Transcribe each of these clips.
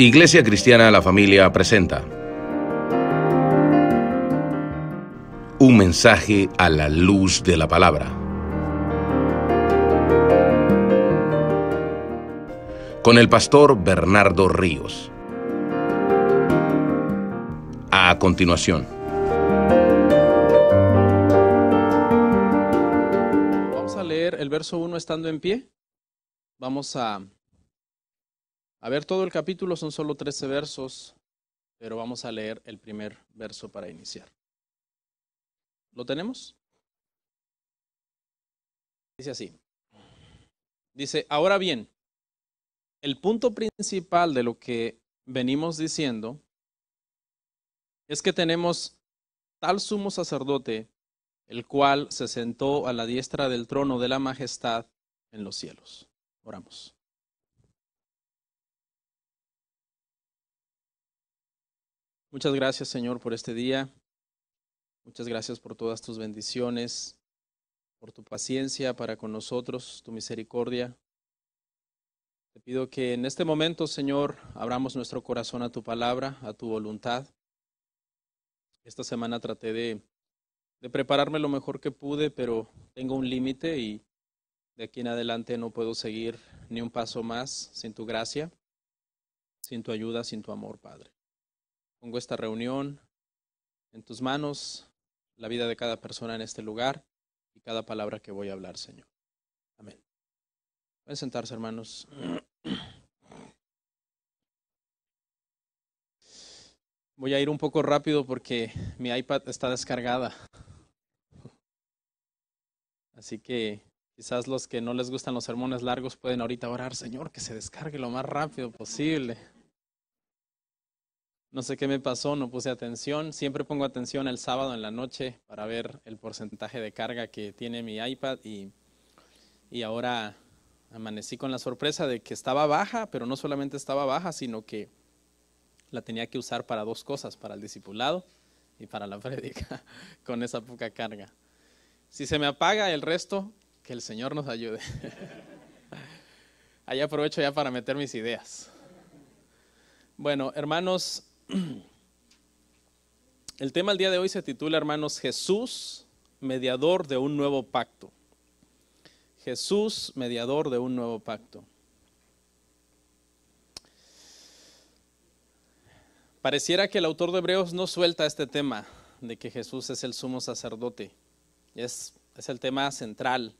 Iglesia Cristiana La Familia presenta Un mensaje a la luz de la palabra. Con el pastor Bernardo Ríos. A continuación. Vamos a leer el verso 1 estando en pie. Vamos a a ver todo el capítulo, son solo 13 versos, pero vamos a leer el primer verso para iniciar. ¿Lo tenemos? Dice así. Dice, ahora bien, el punto principal de lo que venimos diciendo es que tenemos tal sumo sacerdote, el cual se sentó a la diestra del trono de la majestad en los cielos. Oramos. Muchas gracias, Señor, por este día. Muchas gracias por todas tus bendiciones, por tu paciencia para con nosotros, tu misericordia. Te pido que en este momento, Señor, abramos nuestro corazón a tu palabra, a tu voluntad. Esta semana traté de, de prepararme lo mejor que pude, pero tengo un límite y de aquí en adelante no puedo seguir ni un paso más sin tu gracia, sin tu ayuda, sin tu amor, Padre. Pongo esta reunión en tus manos, la vida de cada persona en este lugar y cada palabra que voy a hablar, Señor. Amén. Pueden sentarse, hermanos. Voy a ir un poco rápido porque mi iPad está descargada. Así que quizás los que no les gustan los sermones largos pueden ahorita orar, Señor, que se descargue lo más rápido posible. No sé qué me pasó, no puse atención. Siempre pongo atención el sábado en la noche para ver el porcentaje de carga que tiene mi iPad y, y ahora amanecí con la sorpresa de que estaba baja, pero no solamente estaba baja, sino que la tenía que usar para dos cosas, para el discipulado y para la prédica, con esa poca carga. Si se me apaga el resto, que el Señor nos ayude. Ahí aprovecho ya para meter mis ideas. Bueno, hermanos, el tema del día de hoy se titula, hermanos, Jesús, mediador de un nuevo pacto. Jesús, mediador de un nuevo pacto. Pareciera que el autor de Hebreos no suelta este tema de que Jesús es el sumo sacerdote. Es, es el tema central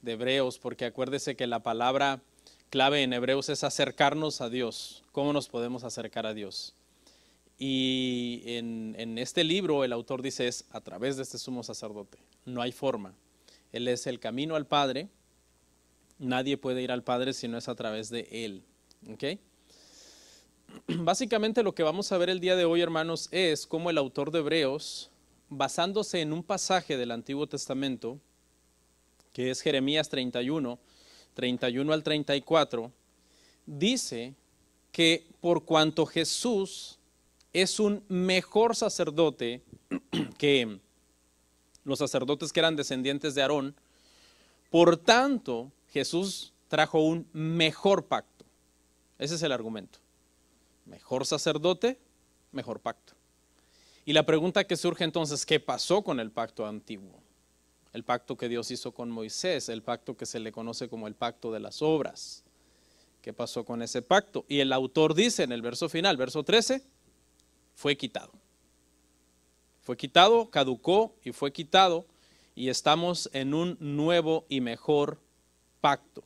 de Hebreos, porque acuérdese que la palabra clave en Hebreos es acercarnos a Dios. ¿Cómo nos podemos acercar a Dios? Y en, este libro el autor dice es a través de este sumo sacerdote. No hay forma. Él es el camino al Padre. Nadie puede ir al Padre si no es a través de Él. Básicamente lo que vamos a ver el día de hoy, hermanos, es cómo el autor de Hebreos, basándose en un pasaje del Antiguo Testamento, que es Jeremías 31, 31 al 34, dice que por cuanto Jesús es un mejor sacerdote que los sacerdotes que eran descendientes de Aarón. Por tanto, Jesús trajo un mejor pacto. Ese es el argumento. Mejor sacerdote, mejor pacto. Y la pregunta que surge entonces, ¿qué pasó con el pacto antiguo? El pacto que Dios hizo con Moisés, el pacto que se le conoce como el pacto de las obras. ¿Qué pasó con ese pacto? Y el autor dice en el verso final, verso 13, fue quitado. Fue quitado, caducó y fue quitado y estamos en un nuevo y mejor pacto.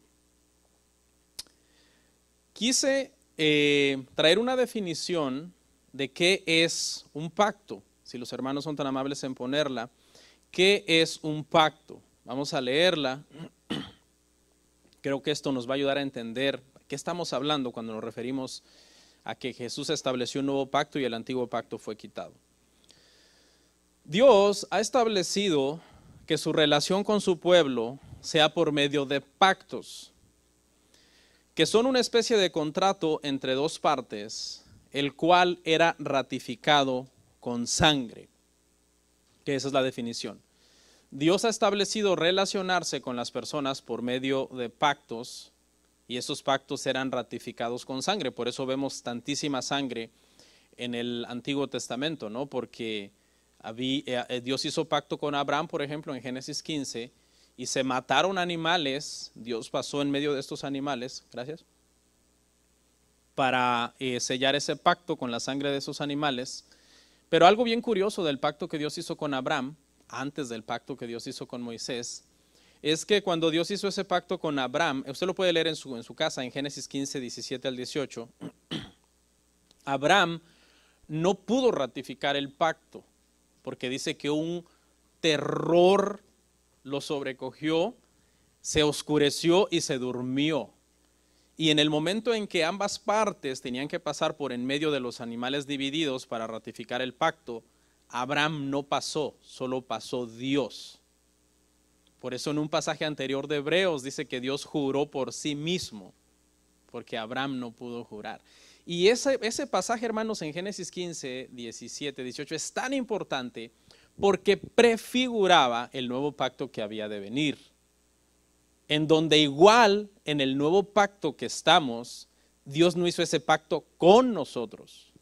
Quise eh, traer una definición de qué es un pacto, si los hermanos son tan amables en ponerla. ¿Qué es un pacto? Vamos a leerla. Creo que esto nos va a ayudar a entender qué estamos hablando cuando nos referimos a que Jesús estableció un nuevo pacto y el antiguo pacto fue quitado. Dios ha establecido que su relación con su pueblo sea por medio de pactos, que son una especie de contrato entre dos partes, el cual era ratificado con sangre, que esa es la definición. Dios ha establecido relacionarse con las personas por medio de pactos y esos pactos eran ratificados con sangre. Por eso vemos tantísima sangre en el Antiguo Testamento, ¿no? Porque eh, eh, Dios hizo pacto con Abraham, por ejemplo, en Génesis 15, y se mataron animales, Dios pasó en medio de estos animales, gracias, para eh, sellar ese pacto con la sangre de esos animales. Pero algo bien curioso del pacto que Dios hizo con Abraham, antes del pacto que Dios hizo con Moisés, es que cuando Dios hizo ese pacto con Abraham, usted lo puede leer en su, casa, en Génesis 15, 17 al 18, Abraham no pudo ratificar el pacto, porque dice que un terror lo sobrecogió, se oscureció y se durmió. Y en el momento en que ambas partes tenían que pasar por en medio de los animales divididos para ratificar el pacto, Abraham no pasó, solo pasó Dios. Por eso en un pasaje anterior de Hebreos dice que Dios juró por sí mismo, porque Abraham no pudo jurar. Y ese, ese pasaje, hermanos, en Génesis 15, 17, 18 es tan importante porque prefiguraba el nuevo pacto que había de venir. En donde igual en el nuevo pacto que estamos, Dios no hizo ese pacto con nosotros,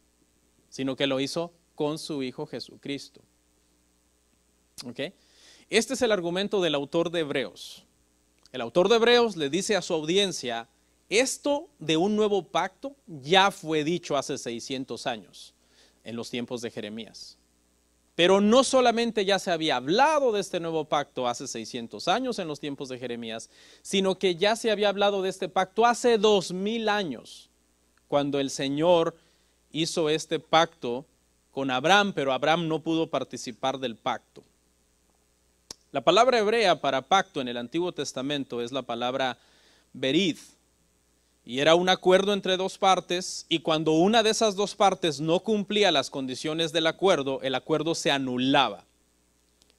sino que lo hizo con su Hijo Jesucristo. ¿Ok? Este es el argumento del autor de Hebreos. El autor de Hebreos le dice a su audiencia, esto de un nuevo pacto ya fue dicho hace 600 años, en los tiempos de Jeremías. Pero no solamente ya se había hablado de este nuevo pacto hace 600 años en los tiempos de Jeremías, sino que ya se había hablado de este pacto hace 2000 años, cuando el Señor hizo este pacto con Abraham, pero Abraham no pudo participar del pacto. La palabra hebrea para pacto en el Antiguo Testamento es la palabra berid, y era un acuerdo entre dos partes y cuando una de esas dos partes no cumplía las condiciones del acuerdo, el acuerdo se anulaba.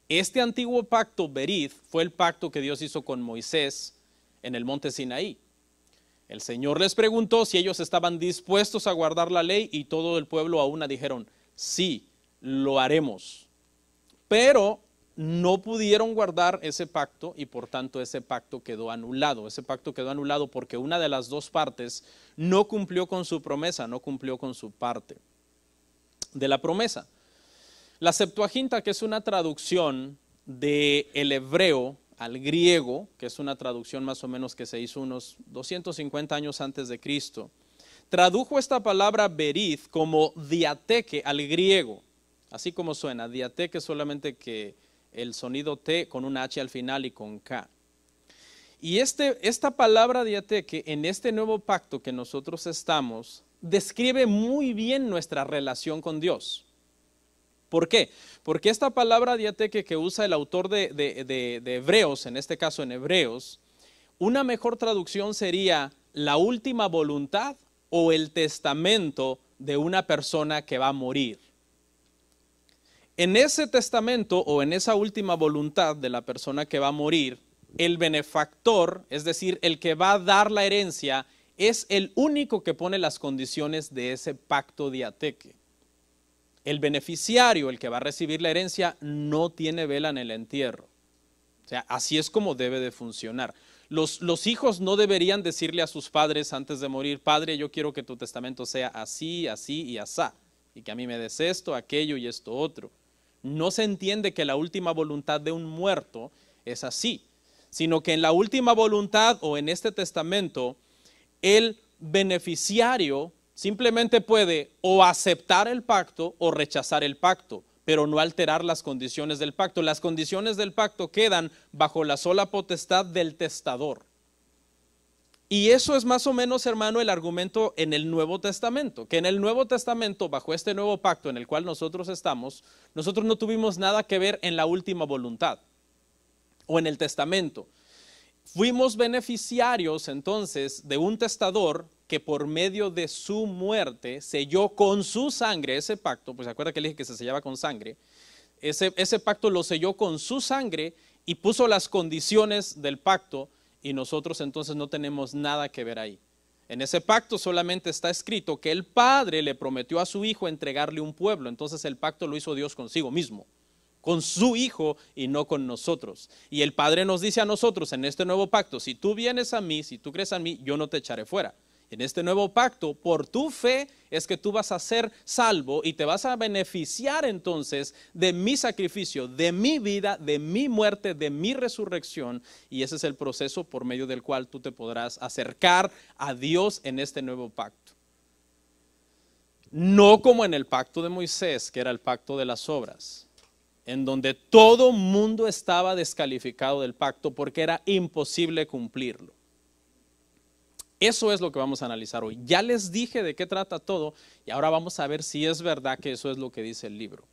Este antiguo pacto, Berid, fue el pacto que Dios hizo con Moisés en el monte Sinaí. El Señor les preguntó si ellos estaban dispuestos a guardar la ley y todo el pueblo a una dijeron, sí, lo haremos. Pero no pudieron guardar ese pacto y por tanto ese pacto quedó anulado. Ese pacto quedó anulado porque una de las dos partes no cumplió con su promesa, no cumplió con su parte de la promesa. La Septuaginta, que es una traducción del el hebreo al griego, que es una traducción más o menos que se hizo unos 250 años antes de Cristo, tradujo esta palabra berid como diateque al griego, así como suena, diateque solamente que el sonido T con un H al final y con K. Y este, esta palabra diateque en este nuevo pacto que nosotros estamos describe muy bien nuestra relación con Dios. ¿Por qué? Porque esta palabra diateque que usa el autor de, de Hebreos, en este caso en Hebreos, una mejor traducción sería la última voluntad o el testamento de una persona que va a morir. En ese testamento o en esa última voluntad de la persona que va a morir, el benefactor, es decir, el que va a dar la herencia, es el único que pone las condiciones de ese pacto diateque. El beneficiario, el que va a recibir la herencia, no tiene vela en el entierro. O sea, así es como debe de funcionar. Los, hijos no deberían decirle a sus padres antes de morir, Padre, yo quiero que tu testamento sea así, así y asá, y que a mí me des esto, aquello y esto otro no se entiende que la última voluntad de un muerto es así, sino que en la última voluntad o en este testamento, el beneficiario simplemente puede o aceptar el pacto o rechazar el pacto, pero no alterar las condiciones del pacto. Las condiciones del pacto quedan bajo la sola potestad del testador. Y eso es más o menos, hermano, el argumento en el Nuevo Testamento, que en el Nuevo Testamento, bajo este nuevo pacto en el cual nosotros estamos, nosotros no tuvimos nada que ver en la última voluntad o en el testamento. Fuimos beneficiarios entonces de un testador que por medio de su muerte selló con su sangre ese pacto, pues se acuerda que le dije que se sellaba con sangre, ese, ese pacto lo selló con su sangre y puso las condiciones del pacto y nosotros entonces no tenemos nada que ver ahí. En ese pacto solamente está escrito que el Padre le prometió a su Hijo entregarle un pueblo, entonces el pacto lo hizo Dios consigo mismo, con su Hijo y no con nosotros. Y el Padre nos dice a nosotros en este nuevo pacto, si tú vienes a mí, si tú crees en mí, yo no te echaré fuera. En este nuevo pacto, por tu fe es que tú vas a ser salvo y te vas a beneficiar entonces de mi sacrificio, de mi vida, de mi muerte, de mi resurrección. Y ese es el proceso por medio del cual tú te podrás acercar a Dios en este nuevo pacto. No como en el pacto de Moisés, que era el pacto de las obras en donde todo mundo estaba descalificado del pacto porque era imposible cumplirlo. Eso es lo que vamos a analizar hoy. Ya les dije de qué trata todo y ahora vamos a ver si es verdad que eso es lo que dice el libro.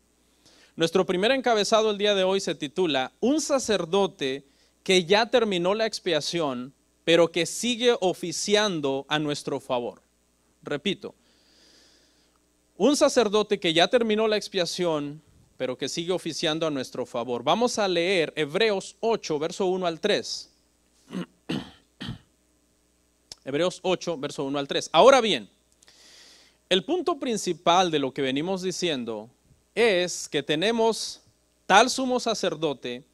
Nuestro primer encabezado el día de hoy se titula Un sacerdote que ya terminó la expiación, pero que sigue oficiando a nuestro favor. Repito, un sacerdote que ya terminó la expiación, pero que sigue oficiando a nuestro favor. Vamos a leer Hebreos 8, verso 1 al 3. Hebreos 8, verso 1 al 3. Ahora bien, el punto principal de lo que venimos diciendo es que tenemos tal sumo sacerdote,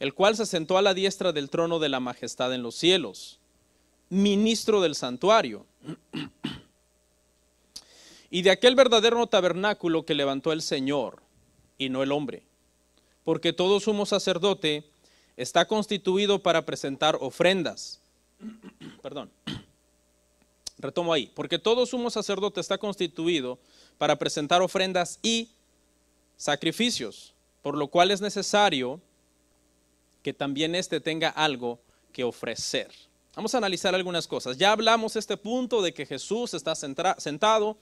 el cual se sentó a la diestra del trono de la majestad en los cielos, ministro del santuario, y de aquel verdadero tabernáculo que levantó el Señor y no el hombre. Porque todo sumo sacerdote está constituido para presentar ofrendas. Perdón. Retomo ahí. Porque todo sumo sacerdote está constituido para presentar ofrendas y sacrificios, por lo cual es necesario que también éste tenga algo que ofrecer. Vamos a analizar algunas cosas. Ya hablamos este punto de que Jesús está sentado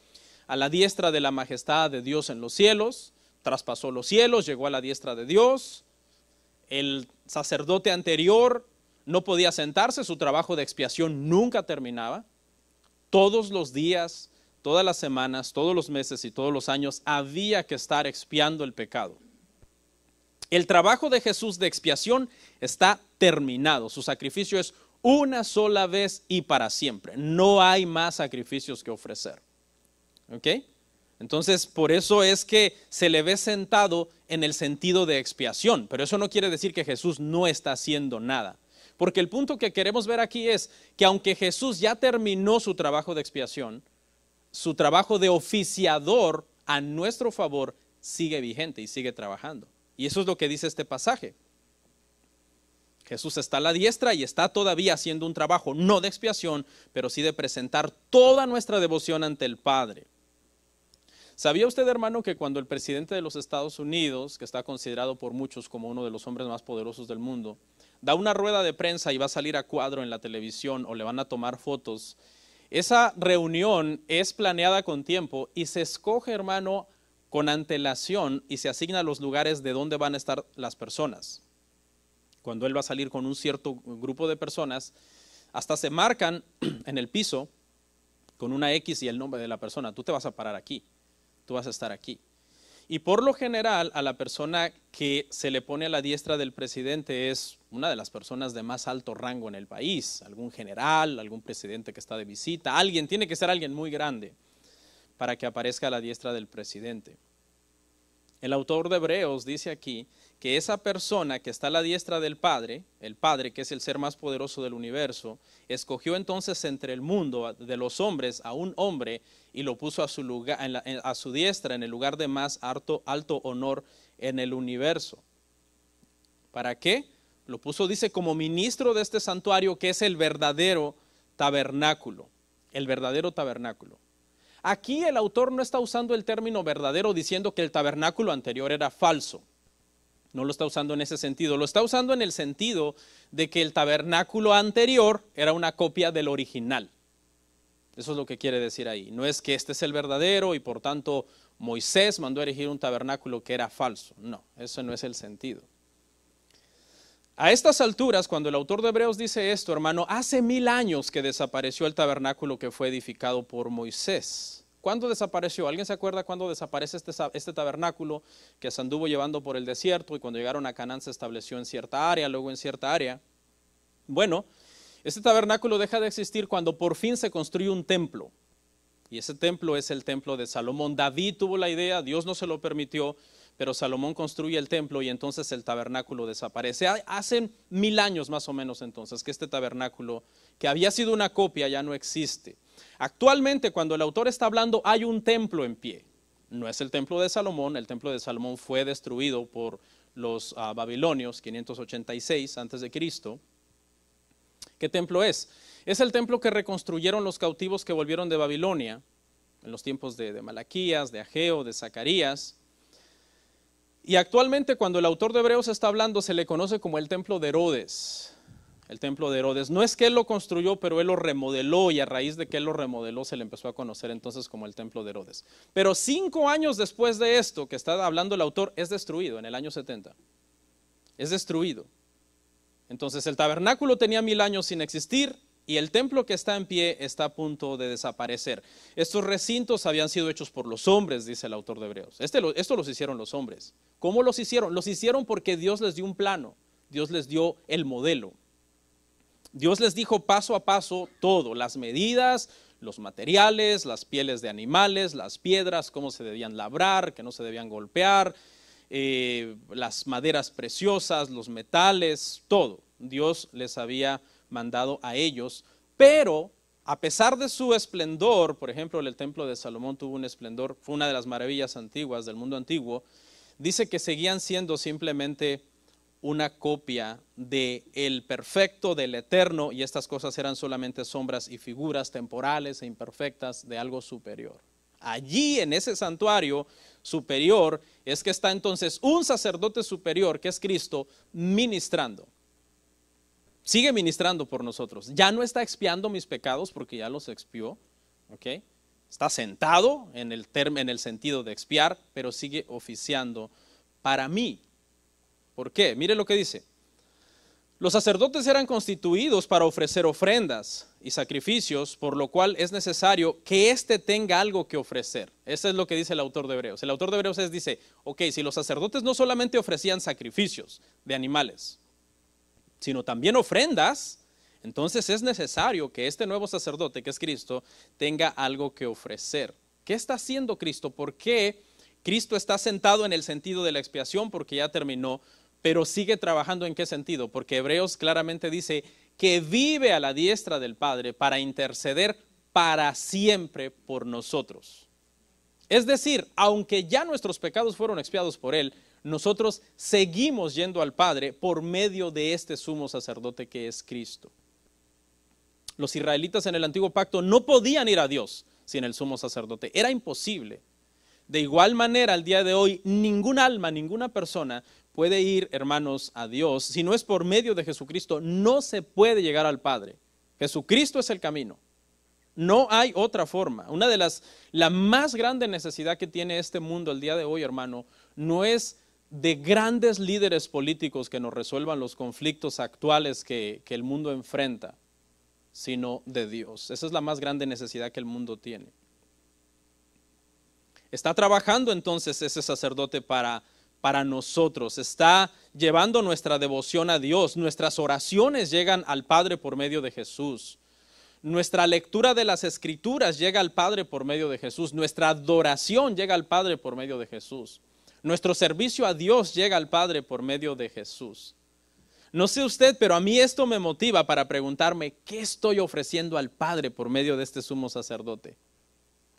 a la diestra de la majestad de Dios en los cielos traspasó los cielos, llegó a la diestra de Dios. El sacerdote anterior no podía sentarse, su trabajo de expiación nunca terminaba. Todos los días, todas las semanas, todos los meses y todos los años había que estar expiando el pecado. El trabajo de Jesús de expiación está terminado. Su sacrificio es una sola vez y para siempre. No hay más sacrificios que ofrecer. ¿Ok? Entonces, por eso es que se le ve sentado en el sentido de expiación, pero eso no quiere decir que Jesús no está haciendo nada. Porque el punto que queremos ver aquí es que aunque Jesús ya terminó su trabajo de expiación, su trabajo de oficiador a nuestro favor sigue vigente y sigue trabajando. Y eso es lo que dice este pasaje. Jesús está a la diestra y está todavía haciendo un trabajo, no de expiación, pero sí de presentar toda nuestra devoción ante el Padre. ¿Sabía usted, hermano, que cuando el presidente de los Estados Unidos, que está considerado por muchos como uno de los hombres más poderosos del mundo, da una rueda de prensa y va a salir a cuadro en la televisión o le van a tomar fotos, esa reunión es planeada con tiempo y se escoge, hermano, con antelación y se asigna los lugares de donde van a estar las personas. Cuando él va a salir con un cierto grupo de personas, hasta se marcan en el piso con una X y el nombre de la persona. Tú te vas a parar aquí tú vas a estar aquí. Y por lo general, a la persona que se le pone a la diestra del presidente es una de las personas de más alto rango en el país, algún general, algún presidente que está de visita, alguien, tiene que ser alguien muy grande para que aparezca a la diestra del presidente. El autor de Hebreos dice aquí que esa persona que está a la diestra del Padre, el Padre que es el ser más poderoso del universo, escogió entonces entre el mundo de los hombres a un hombre y lo puso a su, diestra en el lugar de más alto, alto honor en el universo. ¿Para qué? Lo puso, dice, como ministro de este santuario que es el verdadero tabernáculo, el verdadero tabernáculo. Aquí el autor no está usando el término verdadero diciendo que el tabernáculo anterior era falso. No lo está usando en ese sentido, lo está usando en el sentido de que el tabernáculo anterior era una copia del original. Eso es lo que quiere decir ahí. No es que este es el verdadero y por tanto Moisés mandó a erigir un tabernáculo que era falso. No, eso no es el sentido. A estas alturas, cuando el autor de Hebreos dice esto, hermano, hace mil años que desapareció el tabernáculo que fue edificado por Moisés. ¿Cuándo desapareció? ¿Alguien se acuerda cuándo desaparece este, este, tabernáculo que se anduvo llevando por el desierto y cuando llegaron a Canaán se estableció en cierta área, luego en cierta área? Bueno, este tabernáculo deja de existir cuando por fin se construye un templo. Y ese templo es el templo de Salomón. David tuvo la idea, Dios no se lo permitió, pero Salomón construye el templo y entonces el tabernáculo desaparece. Hace mil años más o menos entonces que este tabernáculo, que había sido una copia, ya no existe. Actualmente cuando el autor está hablando hay un templo en pie. No es el templo de Salomón, el templo de Salomón fue destruido por los ah, babilonios 586 antes de Cristo. ¿Qué templo es? Es el templo que reconstruyeron los cautivos que volvieron de Babilonia en los tiempos de, de Malaquías, de Ageo, de Zacarías. Y actualmente cuando el autor de Hebreos está hablando se le conoce como el templo de Herodes. El templo de Herodes. No es que él lo construyó, pero él lo remodeló y a raíz de que él lo remodeló se le empezó a conocer entonces como el templo de Herodes. Pero cinco años después de esto que está hablando el autor es destruido en el año 70. Es destruido. Entonces el tabernáculo tenía mil años sin existir, y el templo que está en pie está a punto de desaparecer. Estos recintos habían sido hechos por los hombres, dice el autor de Hebreos. Este esto los hicieron los hombres. ¿Cómo los hicieron? Los hicieron porque Dios les dio un plano, Dios les dio el modelo. Dios les dijo paso a paso todo, las medidas, los materiales, las pieles de animales, las piedras, cómo se debían labrar, que no se debían golpear, eh, las maderas preciosas, los metales, todo. Dios les había mandado a ellos, pero a pesar de su esplendor, por ejemplo, el templo de Salomón tuvo un esplendor, fue una de las maravillas antiguas del mundo antiguo, dice que seguían siendo simplemente una copia de el perfecto, del eterno, y estas cosas eran solamente sombras y figuras temporales e imperfectas de algo superior. Allí en ese santuario superior es que está entonces un sacerdote superior, que es Cristo, ministrando sigue ministrando por nosotros. Ya no está expiando mis pecados porque ya los expió. Está sentado en el, en el sentido de expiar, pero sigue oficiando para mí. ¿Por qué? Mire lo que dice. Los sacerdotes eran constituidos para ofrecer ofrendas y sacrificios, por lo cual es necesario que éste tenga algo que ofrecer. Eso es lo que dice el autor de Hebreos. El autor de Hebreos dice, ok, si los sacerdotes no solamente ofrecían sacrificios de animales, sino también ofrendas, entonces es necesario que este nuevo sacerdote, que es Cristo, tenga algo que ofrecer. ¿Qué está haciendo Cristo? ¿Por qué Cristo está sentado en el sentido de la expiación? Porque ya terminó, pero sigue trabajando en qué sentido? Porque Hebreos claramente dice que vive a la diestra del Padre para interceder para siempre por nosotros. Es decir, aunque ya nuestros pecados fueron expiados por Él, nosotros seguimos yendo al Padre por medio de este sumo sacerdote que es Cristo. Los israelitas en el antiguo pacto no podían ir a Dios sin el sumo sacerdote, era imposible. De igual manera, al día de hoy, ningún alma, ninguna persona puede ir, hermanos, a Dios. Si no es por medio de Jesucristo, no se puede llegar al Padre. Jesucristo es el camino. No hay otra forma. Una de las, la más grande necesidad que tiene este mundo el día de hoy, hermano, no es de grandes líderes políticos que nos resuelvan los conflictos actuales que, el mundo enfrenta, sino de Dios. Esa es la más grande necesidad que el mundo tiene. Está trabajando entonces ese sacerdote para, para nosotros, está llevando nuestra devoción a Dios, nuestras oraciones llegan al Padre por medio de Jesús. Nuestra lectura de las escrituras llega al Padre por medio de Jesús. Nuestra adoración llega al Padre por medio de Jesús. Nuestro servicio a Dios llega al Padre por medio de Jesús. No sé usted, pero a mí esto me motiva para preguntarme, ¿qué estoy ofreciendo al Padre por medio de este sumo sacerdote?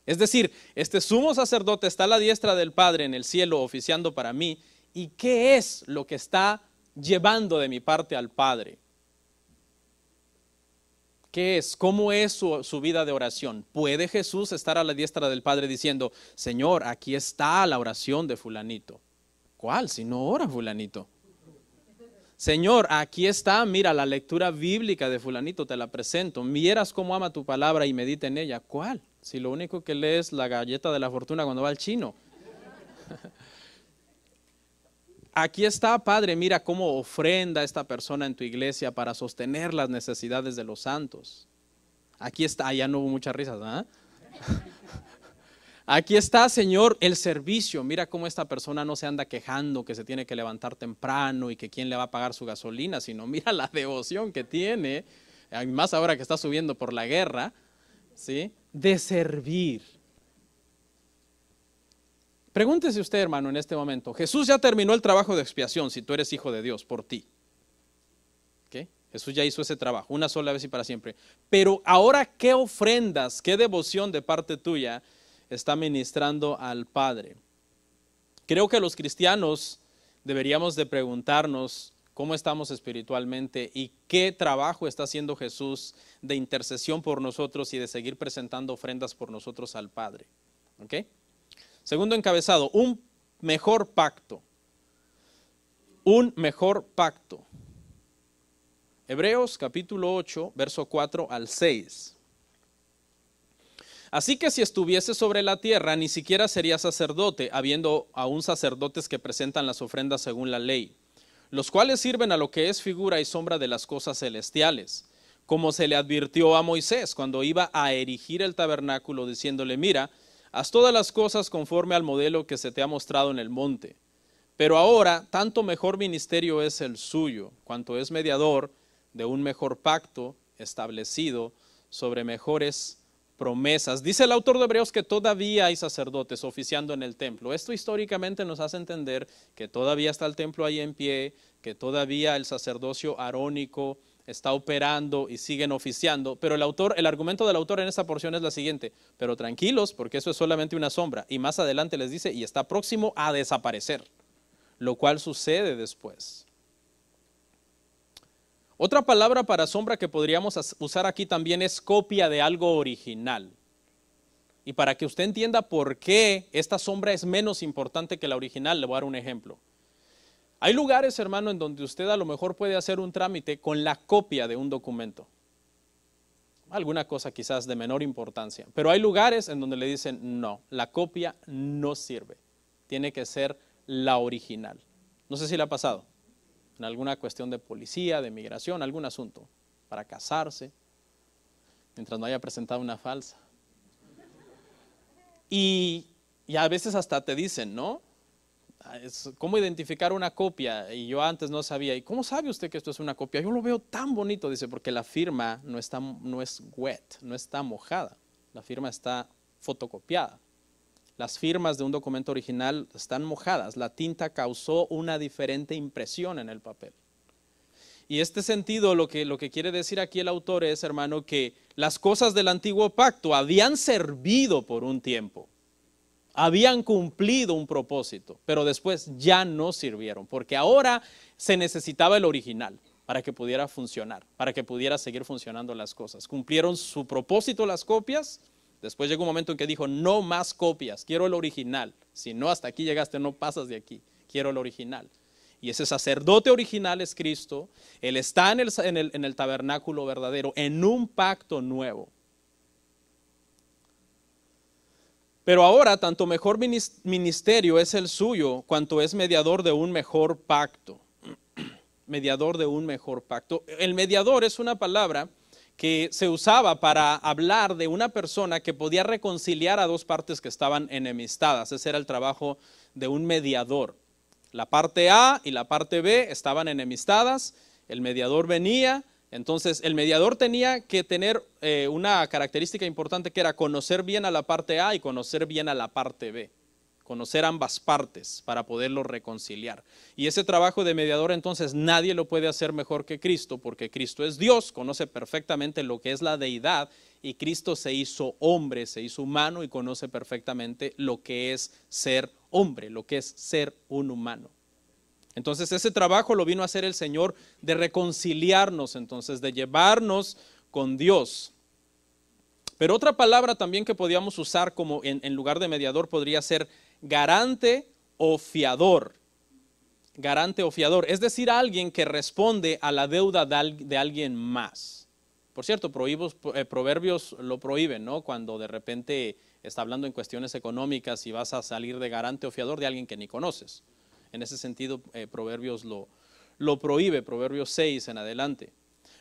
Es decir, este sumo sacerdote está a la diestra del Padre en el cielo oficiando para mí. ¿Y qué es lo que está llevando de mi parte al Padre? ¿Qué es? ¿Cómo es su, vida de oración? ¿Puede Jesús estar a la diestra del Padre diciendo, Señor, aquí está la oración de fulanito? ¿Cuál? Si no ora fulanito. Señor, aquí está, mira la lectura bíblica de fulanito, te la presento. Vieras cómo ama tu palabra y medita en ella. ¿Cuál? Si lo único que lee es la galleta de la fortuna cuando va al chino. Aquí está, Padre, mira cómo ofrenda esta persona en tu iglesia para sostener las necesidades de los santos. Aquí está, ya no hubo muchas risas, ¿ah? Aquí está, Señor, el servicio. Mira cómo esta persona no se anda quejando que se tiene que levantar temprano y que quién le va a pagar su gasolina, sino mira la devoción que tiene, más ahora que está subiendo por la guerra, ¿sí? De servir. Pregúntese usted, hermano, en este momento. Jesús ya terminó el trabajo de expiación si tú eres hijo de Dios por ti. Jesús ya hizo ese trabajo, una sola vez y para siempre. Pero ahora, ¿qué ofrendas, qué devoción de parte tuya está ministrando al Padre? Creo que los cristianos deberíamos de preguntarnos cómo estamos espiritualmente y qué trabajo está haciendo Jesús de intercesión por nosotros y de seguir presentando ofrendas por nosotros al Padre. Segundo encabezado, un mejor pacto. Un mejor pacto. Hebreos capítulo 8, verso 4 al 6. Así que si estuviese sobre la tierra, ni siquiera sería sacerdote, habiendo aún sacerdotes que presentan las ofrendas según la ley, los cuales sirven a lo que es figura y sombra de las cosas celestiales, como se le advirtió a Moisés cuando iba a erigir el tabernáculo, diciéndole, mira, haz todas las cosas conforme al modelo que se te ha mostrado en el monte. Pero ahora, tanto mejor ministerio es el suyo, cuanto es mediador, de un mejor pacto establecido sobre mejores promesas. Dice el autor de Hebreos que todavía hay sacerdotes oficiando en el templo. Esto históricamente nos hace entender que todavía está el templo ahí en pie, que todavía el sacerdocio arónico está operando y siguen oficiando, pero el autor, el argumento del autor en esta porción es la siguiente, pero tranquilos, porque eso es solamente una sombra, y más adelante les dice, y está próximo a desaparecer, lo cual sucede después. Otra palabra para sombra que podríamos usar aquí también es copia de algo original. Y para que usted entienda por qué esta sombra es menos importante que la original, le voy a dar un ejemplo. Hay lugares, hermano, en donde usted a lo mejor puede hacer un trámite con la copia de un documento. Alguna cosa quizás de menor importancia. Pero hay lugares en donde le dicen, no, la copia no sirve. Tiene que ser la original. No sé si le ha pasado en alguna cuestión de policía, de migración, algún asunto, para casarse, mientras no haya presentado una falsa. Y, a veces hasta te dicen, ¿no? ¿Cómo identificar una copia? Y yo antes no sabía. ¿Y cómo sabe usted que esto es una copia? Yo lo veo tan bonito, dice, porque la firma no, está, no es wet, no está mojada. La firma está fotocopiada. Las firmas de un documento original están mojadas. La tinta causó una diferente impresión en el papel. Y este sentido lo que, lo que quiere decir aquí el autor es, hermano, que las cosas del antiguo pacto habían servido por un tiempo, habían cumplido un propósito, pero después ya no sirvieron, porque ahora se necesitaba el original para que pudiera funcionar, para que pudiera seguir funcionando las cosas. Cumplieron su propósito las copias, Después llegó un momento en que dijo, no más copias, quiero el original. Si no, hasta aquí llegaste, no pasas de aquí, quiero el original. Y ese sacerdote original es Cristo. Él está en el, en el, tabernáculo verdadero, en un pacto nuevo. Pero ahora, tanto mejor ministerio es el suyo, cuanto es mediador de un mejor pacto. mediador de un mejor pacto. El mediador es una palabra que se usaba para hablar de una persona que podía reconciliar a dos partes que estaban enemistadas. Ese era el trabajo de un mediador. La parte A y la parte B estaban enemistadas, el mediador venía, entonces el mediador tenía que tener eh, una característica importante que era conocer bien a la parte A y conocer bien a la parte B conocer ambas partes para poderlo reconciliar. Y ese trabajo de mediador entonces nadie lo puede hacer mejor que Cristo, porque Cristo es Dios, conoce perfectamente lo que es la deidad y Cristo se hizo hombre, se hizo humano y conoce perfectamente lo que es ser hombre, lo que es ser un humano. Entonces ese trabajo lo vino a hacer el Señor de reconciliarnos, entonces de llevarnos con Dios. Pero otra palabra también que podíamos usar como en, en lugar de mediador podría ser garante o fiador. Garante o fiador, es decir, alguien que responde a la deuda de alguien más. Por cierto, eh, proverbios lo prohíben, ¿no? Cuando de repente está hablando en cuestiones económicas y vas a salir de garante o fiador de alguien que ni conoces. En ese sentido, eh, Proverbios lo, lo prohíbe, Proverbios 6 en adelante.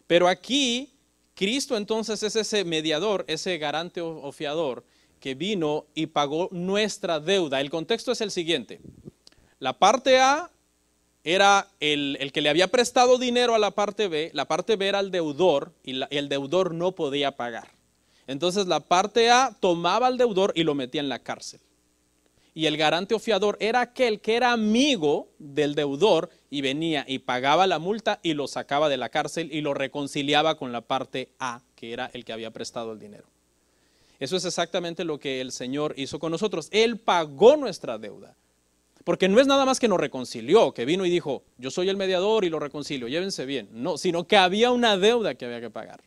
Pero aquí, Cristo entonces es ese mediador, ese garante o fiador, que vino y pagó nuestra deuda. El contexto es el siguiente. La parte A era el, que le había prestado dinero a la parte B, la parte B era el deudor y, el deudor no podía pagar. Entonces la parte A tomaba al deudor y lo metía en la cárcel. y el garante o fiador era aquel que era amigo del deudor y venía y pagaba la multa y lo sacaba de la cárcel y lo reconciliaba con la parte A, que era el que había prestado el dinero. Eso es exactamente lo que el Señor hizo con nosotros. Él pagó nuestra deuda. Porque no es nada más que nos reconcilió, que vino y dijo, yo soy el mediador y lo reconcilio, llévense bien. No, sino que había una deuda que había que pagar.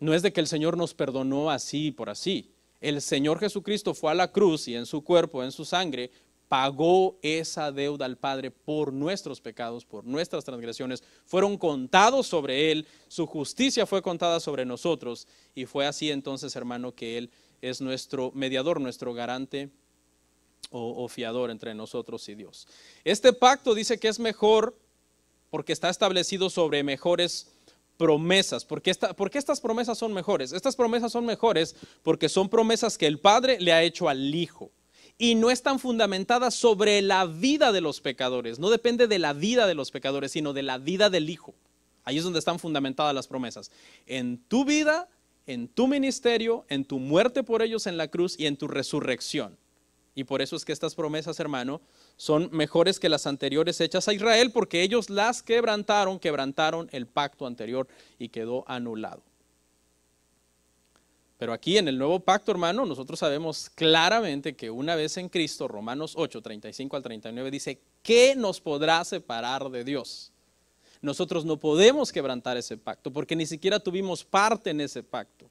No es de que el Señor nos perdonó así por así. El Señor Jesucristo fue a la cruz y en su cuerpo, en su sangre, pagó esa deuda al Padre por nuestros pecados, por nuestras transgresiones. Fueron contados sobre Él, su justicia fue contada sobre nosotros y fue así entonces, hermano, que Él es nuestro mediador, nuestro garante o, fiador entre nosotros y Dios. Este pacto dice que es mejor porque está establecido sobre mejores promesas. ¿Por qué, estas promesas son mejores? Estas promesas son mejores porque son promesas que el Padre le ha hecho al Hijo y no están fundamentadas sobre la vida de los pecadores. No depende de la vida de los pecadores, sino de la vida del Hijo. Ahí es donde están fundamentadas las promesas. En tu vida, en tu ministerio, en tu muerte por ellos en la cruz y en tu resurrección. Y por eso es que estas promesas, hermano, son mejores que las anteriores hechas a Israel, porque ellos las quebrantaron, quebrantaron el pacto anterior y quedó anulado. Pero aquí en el nuevo pacto, hermano, nosotros sabemos claramente que una vez en Cristo, Romanos 8, 35 al 39 dice, ¿qué nos podrá separar de Dios? Nosotros no podemos quebrantar ese pacto porque ni siquiera tuvimos parte en ese pacto.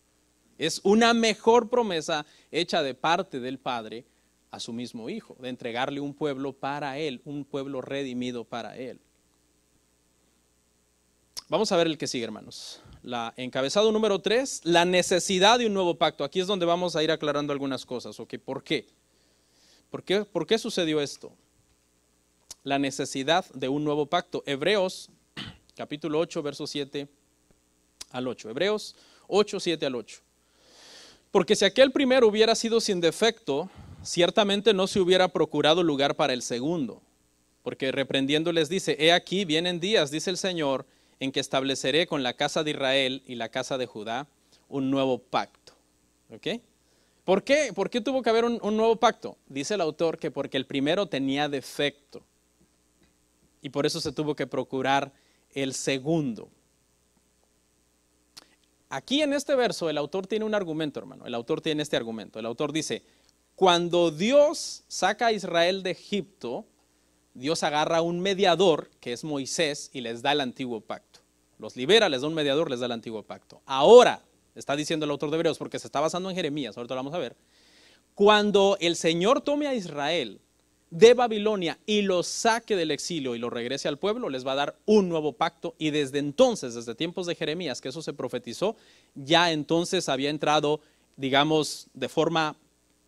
Es una mejor promesa hecha de parte del Padre a su mismo Hijo, de entregarle un pueblo para Él, un pueblo redimido para Él. Vamos a ver el que sigue, hermanos. La encabezado número 3, la necesidad de un nuevo pacto. Aquí es donde vamos a ir aclarando algunas cosas. ¿Por qué? ¿Por qué, por qué sucedió esto? La necesidad de un nuevo pacto. Hebreos capítulo 8, verso 7 al 8. Hebreos 8, 7 al 8. Porque si aquel primero hubiera sido sin defecto, ciertamente no se hubiera procurado lugar para el segundo, porque reprendiendo les dice, he aquí vienen días, dice el Señor, en que estableceré con la casa de Israel y la casa de Judá un nuevo pacto. ¿Ok? ¿Por qué? ¿Por qué tuvo que haber un, un nuevo pacto? Dice el autor que porque el primero tenía defecto y por eso se tuvo que procurar el segundo. Aquí en este verso el autor tiene un argumento, hermano. El autor tiene este argumento. El autor dice, cuando Dios saca a Israel de Egipto, Dios agarra a un mediador, que es Moisés, y les da el antiguo pacto. Los libera, les da un mediador, les da el antiguo pacto. Ahora, está diciendo el autor de Hebreos, porque se está basando en Jeremías, ahorita lo vamos a ver, cuando el Señor tome a Israel de Babilonia y lo saque del exilio y lo regrese al pueblo, les va a dar un nuevo pacto y desde entonces, desde tiempos de Jeremías, que eso se profetizó, ya entonces había entrado, digamos, de forma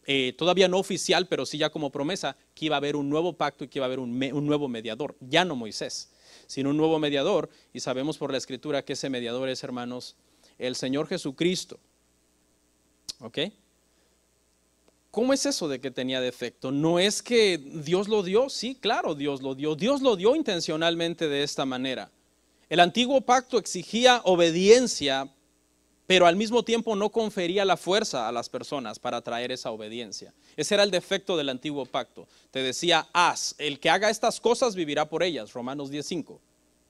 eh, todavía no oficial, pero sí ya como promesa, que iba a haber un nuevo pacto y que iba a haber un, nuevo mediador, ya no Moisés, sino un nuevo mediador, y sabemos por la escritura que ese mediador es, hermanos, el Señor Jesucristo. ¿Ok? ¿Cómo es eso de que tenía defecto? No es que Dios lo dio, sí, claro, Dios lo dio. Dios lo dio intencionalmente de esta manera. El antiguo pacto exigía obediencia pero al mismo tiempo no confería la fuerza a las personas para traer esa obediencia. Ese era el defecto del antiguo pacto. Te decía, haz, el que haga estas cosas vivirá por ellas, Romanos 10.5.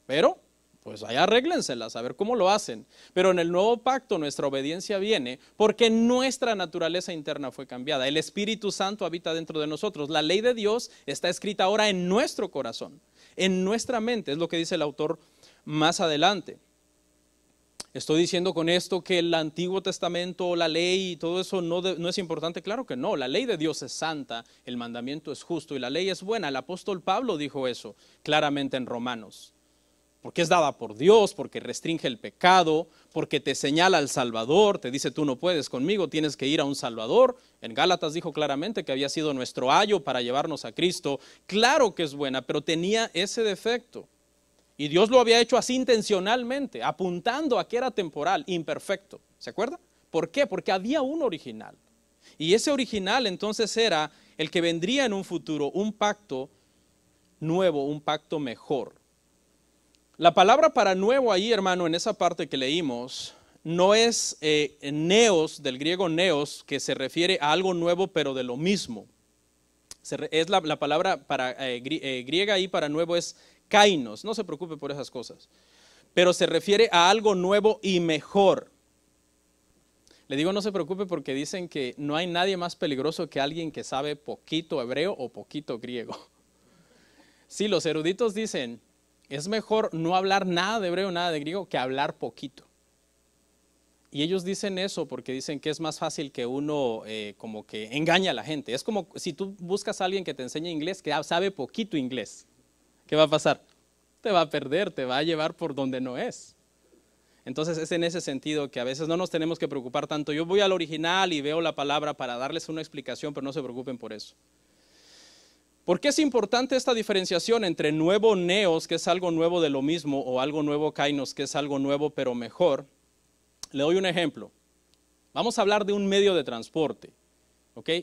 Pero, pues ahí arréglenselas, a ver cómo lo hacen. Pero en el nuevo pacto nuestra obediencia viene porque nuestra naturaleza interna fue cambiada. El Espíritu Santo habita dentro de nosotros. La ley de Dios está escrita ahora en nuestro corazón, en nuestra mente, es lo que dice el autor más adelante. ¿Estoy diciendo con esto que el Antiguo Testamento, la ley y todo eso no, no, es importante? Claro que no. La ley de Dios es santa, el mandamiento es justo y la ley es buena. El apóstol Pablo dijo eso claramente en Romanos. Porque es dada por Dios, porque restringe el pecado, porque te señala al Salvador, te dice tú no puedes conmigo, tienes que ir a un Salvador. En Gálatas dijo claramente que había sido nuestro ayo para llevarnos a Cristo. Claro que es buena, pero tenía ese defecto y Dios lo había hecho así intencionalmente, apuntando a que era temporal, imperfecto. ¿Se acuerda? ¿Por qué? Porque había un original. Y ese original entonces era el que vendría en un futuro, un pacto nuevo, un pacto mejor. La palabra para nuevo ahí, hermano, en esa parte que leímos, no es eh, neos, del griego neos, que se refiere a algo nuevo pero de lo mismo. es la, palabra para, eh, eh, griega ahí para nuevo es kainos, no se preocupe por esas cosas, pero se refiere a algo nuevo y mejor. Le digo no se preocupe porque dicen que no hay nadie más peligroso que alguien que sabe poquito hebreo o poquito griego. Sí, los eruditos dicen, es mejor no hablar nada de hebreo, nada de griego, que hablar poquito. Y ellos dicen eso porque dicen que es más fácil que uno eh, como que engaña a la gente. Es como si tú buscas a alguien que te enseñe inglés, que sabe poquito inglés. ¿Qué va a pasar? Te va a perder, te va a llevar por donde no es. Entonces es en ese sentido que a veces no nos tenemos que preocupar tanto. Yo voy al original y veo la palabra para darles una explicación, pero no se preocupen por eso. ¿Por qué es importante esta diferenciación entre nuevo neos, que es algo nuevo de lo mismo, o algo nuevo kainos, que es algo nuevo pero mejor? Le doy un ejemplo. Vamos a hablar de un medio de transporte.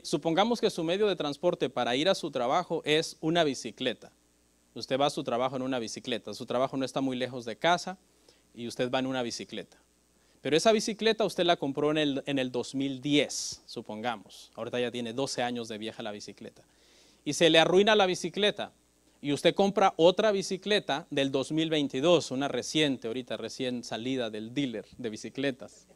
Supongamos que su medio de transporte para ir a su trabajo es una bicicleta. Usted va a su trabajo en una bicicleta. Su trabajo no está muy lejos de casa y usted va en una bicicleta. Pero esa bicicleta usted la compró en el, en el 2010, supongamos. Ahorita ya tiene 12 años de vieja la bicicleta. Y se le arruina la bicicleta y usted compra otra bicicleta del 2022, una reciente, ahorita recién salida del dealer de bicicletas.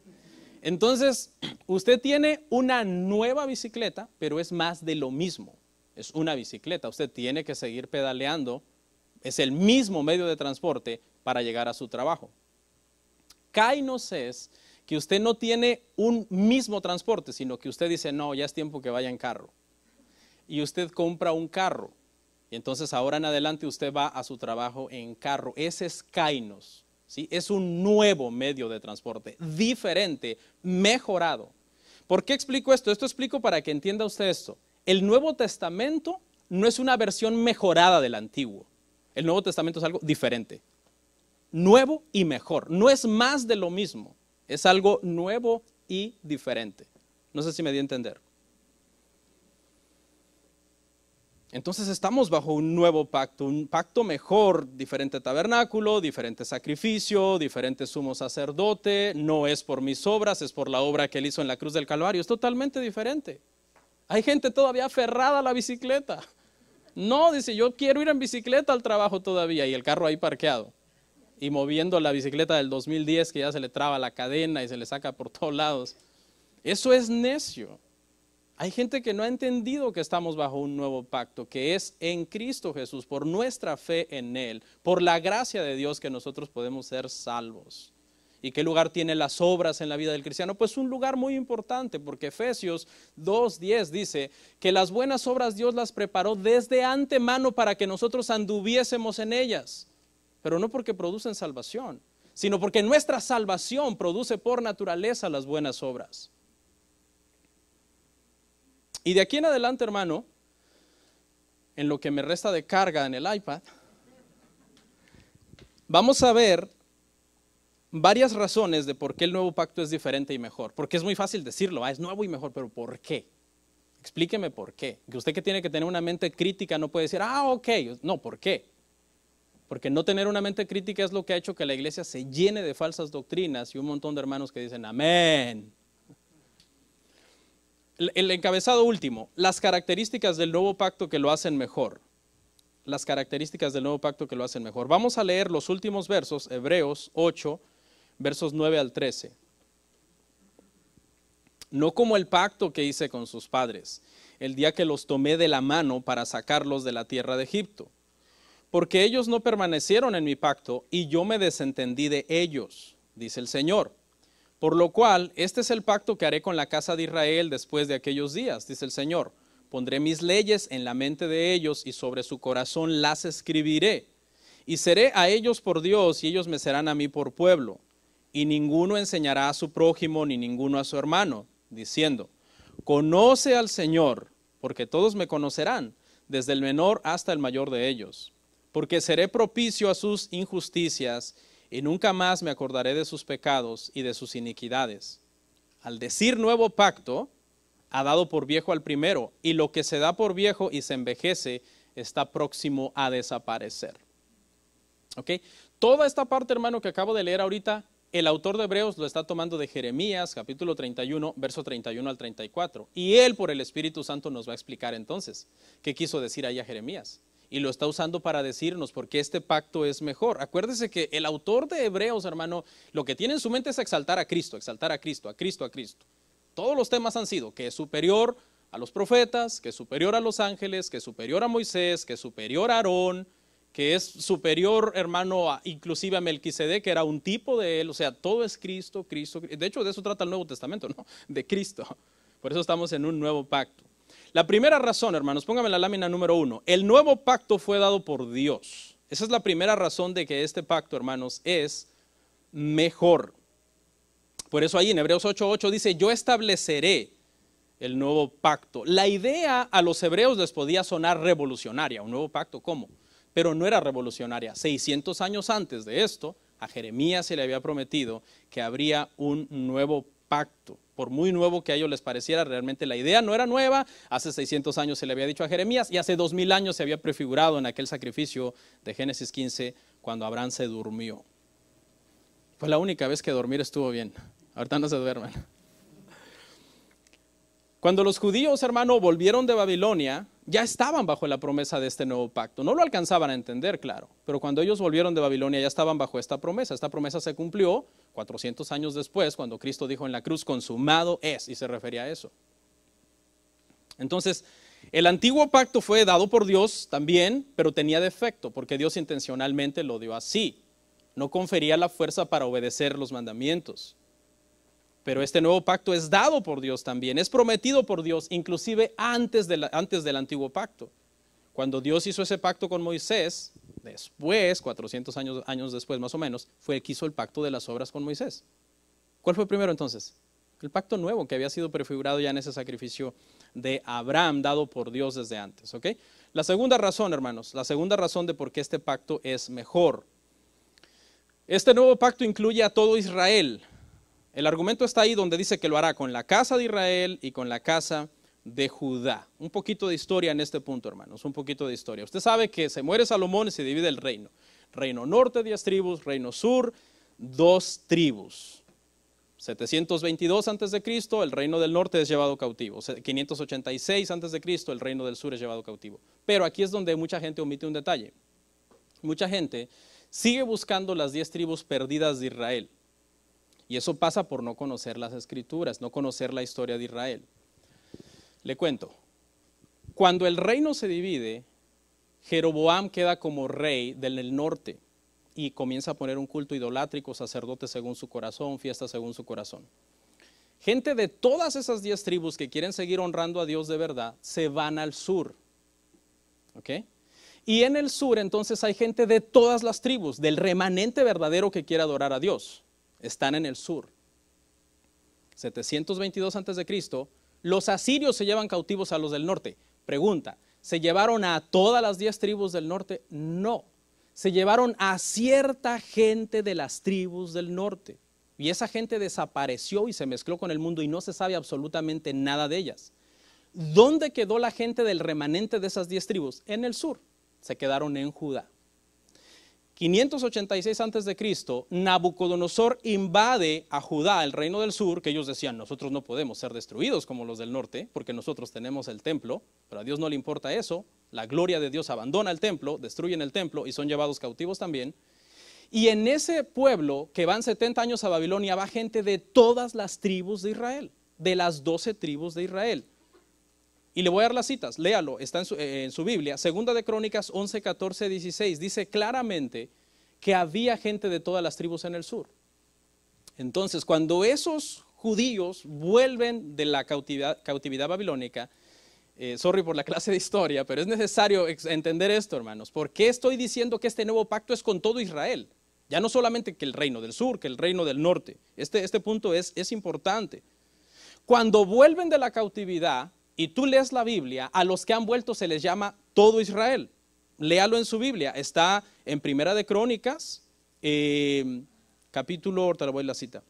Entonces, usted tiene una nueva bicicleta, pero es más de lo mismo. Es una bicicleta. Usted tiene que seguir pedaleando. Es el mismo medio de transporte para llegar a su trabajo. Kainos es que usted no tiene un mismo transporte, sino que usted dice, no, ya es tiempo que vaya en carro. Y usted compra un carro y entonces ahora en adelante usted va a su trabajo en carro. Ese es Kainos. ¿sí? Es un nuevo medio de transporte, diferente, mejorado. ¿Por qué explico esto? Esto explico para que entienda usted esto. El Nuevo Testamento no es una versión mejorada del Antiguo. El Nuevo Testamento es algo diferente. Nuevo y mejor. No es más de lo mismo. Es algo nuevo y diferente. No sé si me di a entender. Entonces estamos bajo un nuevo pacto, un pacto mejor, diferente tabernáculo, diferente sacrificio, diferente sumo sacerdote, no es por mis obras, es por la obra que él hizo en la cruz del Calvario, es totalmente diferente. Hay gente todavía aferrada a la bicicleta. No, dice, yo quiero ir en bicicleta al trabajo todavía y el carro ahí parqueado y moviendo la bicicleta del 2010 que ya se le traba la cadena y se le saca por todos lados. Eso es necio. Hay gente que no ha entendido que estamos bajo un nuevo pacto, que es en Cristo Jesús, por nuestra fe en Él, por la gracia de Dios que nosotros podemos ser salvos. ¿Y qué lugar tienen las obras en la vida del cristiano? Pues un lugar muy importante, porque Efesios 2.10 dice que las buenas obras Dios las preparó desde antemano para que nosotros anduviésemos en ellas, pero no porque producen salvación, sino porque nuestra salvación produce por naturaleza las buenas obras. Y de aquí en adelante, hermano, en lo que me resta de carga en el iPad, vamos a ver varias razones de por qué el nuevo pacto es diferente y mejor. Porque es muy fácil decirlo, ah, es nuevo y mejor, pero ¿por qué? Explíqueme por qué. Que usted que tiene que tener una mente crítica no puede decir, ah, ok, no, ¿por qué? Porque no tener una mente crítica es lo que ha hecho que la iglesia se llene de falsas doctrinas y un montón de hermanos que dicen, amén, el encabezado último, las características del nuevo pacto que lo hacen mejor. Las características del nuevo pacto que lo hacen mejor. Vamos a leer los últimos versos, Hebreos 8, versos 9 al 13. No como el pacto que hice con sus padres, el día que los tomé de la mano para sacarlos de la tierra de Egipto. Porque ellos no permanecieron en mi pacto y yo me desentendí de ellos, dice el Señor. Por lo cual, este es el pacto que haré con la casa de Israel después de aquellos días, dice el Señor. Pondré mis leyes en la mente de ellos y sobre su corazón las escribiré. Y seré a ellos por Dios y ellos me serán a mí por pueblo. Y ninguno enseñará a su prójimo ni ninguno a su hermano, diciendo, conoce al Señor, porque todos me conocerán, desde el menor hasta el mayor de ellos. Porque seré propicio a sus injusticias y nunca más me acordaré de sus pecados y de sus iniquidades. Al decir nuevo pacto, ha dado por viejo al primero, y lo que se da por viejo y se envejece está próximo a desaparecer. ¿Ok? Toda esta parte, hermano, que acabo de leer ahorita el autor de Hebreos lo está tomando de Jeremías, capítulo 31, verso 31 al 34. Y él, por el Espíritu Santo, nos va a explicar entonces qué quiso decir ahí a Jeremías. Y lo está usando para decirnos por qué este pacto es mejor. Acuérdese que el autor de Hebreos, hermano, lo que tiene en su mente es exaltar a Cristo, exaltar a Cristo, a Cristo, a Cristo. Todos los temas han sido que es superior a los profetas, que es superior a los ángeles, que es superior a Moisés, que es superior a Aarón, que es superior, hermano, inclusive a Melquisedec, que era un tipo de él, o sea, todo es Cristo, Cristo. De hecho, de eso trata el Nuevo Testamento, ¿no? De Cristo. Por eso estamos en un nuevo pacto. La primera razón, hermanos, póngame la lámina número uno. El nuevo pacto fue dado por Dios. Esa es la primera razón de que este pacto, hermanos, es mejor. Por eso ahí en Hebreos 8:8 dice, yo estableceré el nuevo pacto. La idea a los hebreos les podía sonar revolucionaria. ¿Un nuevo pacto cómo? Pero no era revolucionaria. 600 años antes de esto, a Jeremías se le había prometido que habría un nuevo pacto. Por muy nuevo que a ellos les pareciera, realmente la idea no era nueva. Hace 600 años se le había dicho a Jeremías y hace 2000 años se había prefigurado en aquel sacrificio de Génesis 15 cuando Abraham se durmió. Fue la única vez que dormir estuvo bien. Ahorita no se duermen. Cuando los judíos, hermano, volvieron de Babilonia, ya estaban bajo la promesa de este nuevo pacto. No lo alcanzaban a entender, claro, pero cuando ellos volvieron de Babilonia ya estaban bajo esta promesa. Esta promesa se cumplió 400 años después, cuando Cristo dijo en la cruz, consumado es, y se refería a eso. Entonces, el antiguo pacto fue dado por Dios también, pero tenía defecto, porque Dios intencionalmente lo dio así. No confería la fuerza para obedecer los mandamientos. Pero este nuevo pacto es dado por Dios también, es prometido por Dios, inclusive antes, antes del antiguo pacto. Cuando Dios hizo ese pacto con Moisés, después, 400 años, años después más o menos, fue el que hizo el pacto de las obras con Moisés. ¿Cuál fue primero entonces? El pacto nuevo que había sido prefigurado ya en ese sacrificio de Abraham dado por Dios desde antes. ¿ok? La segunda razón, hermanos, la segunda razón de por qué este pacto es mejor. Este nuevo pacto incluye a todo Israel, el argumento está ahí donde dice que lo hará con la casa de Israel y con la casa de Judá. Un poquito de historia en este punto, hermanos, un poquito de historia. Usted sabe que se muere Salomón y se divide el reino. Reino norte, diez tribus, reino sur, dos tribus. 722 antes de Cristo, el reino del norte es llevado cautivo. 586 antes de Cristo, el reino del sur es llevado cautivo. Pero aquí es donde mucha gente omite un detalle. Mucha gente sigue buscando las diez tribus perdidas de Israel. Y eso pasa por no conocer las escrituras, no conocer la historia de Israel. Le cuento, cuando el reino se divide, Jeroboam queda como rey del norte y comienza a poner un culto idolátrico, sacerdote según su corazón, fiesta según su corazón. Gente de todas esas diez tribus que quieren seguir honrando a Dios de verdad, se van al sur. ¿Ok? Y en el sur entonces hay gente de todas las tribus, del remanente verdadero que quiere adorar a Dios están en el sur. 722 a.C., los asirios se llevan cautivos a los del norte. Pregunta, ¿se llevaron a todas las diez tribus del norte? No, se llevaron a cierta gente de las tribus del norte. Y esa gente desapareció y se mezcló con el mundo y no se sabe absolutamente nada de ellas. ¿Dónde quedó la gente del remanente de esas diez tribus? En el sur. Se quedaron en Judá. 586 a.C., Nabucodonosor invade a Judá, el reino del sur, que ellos decían, nosotros no podemos ser destruidos como los del norte, porque nosotros tenemos el templo, pero a Dios no le importa eso, la gloria de Dios abandona el templo, destruyen el templo y son llevados cautivos también. Y en ese pueblo, que van 70 años a Babilonia, va gente de todas las tribus de Israel, de las 12 tribus de Israel. Y le voy a dar las citas, léalo, está en su, eh, Biblia. Segunda de Crónicas 11, 14, 16. Dice claramente que había gente de todas las tribus en el sur. Entonces, cuando esos judíos vuelven de la cautividad, cautividad babilónica, eh, sorry por la clase de historia, pero es necesario entender esto, hermanos. ¿Por qué estoy diciendo que este nuevo pacto es con todo Israel? Ya no solamente que el reino del sur, que el reino del norte. Este, este punto es, es importante. Cuando vuelven de la cautividad, y tú lees la Biblia, a los que han vuelto se les llama todo Israel. Léalo en su Biblia. Está en Primera de Crónicas, em, capítulo, ahorita le voy a la cita.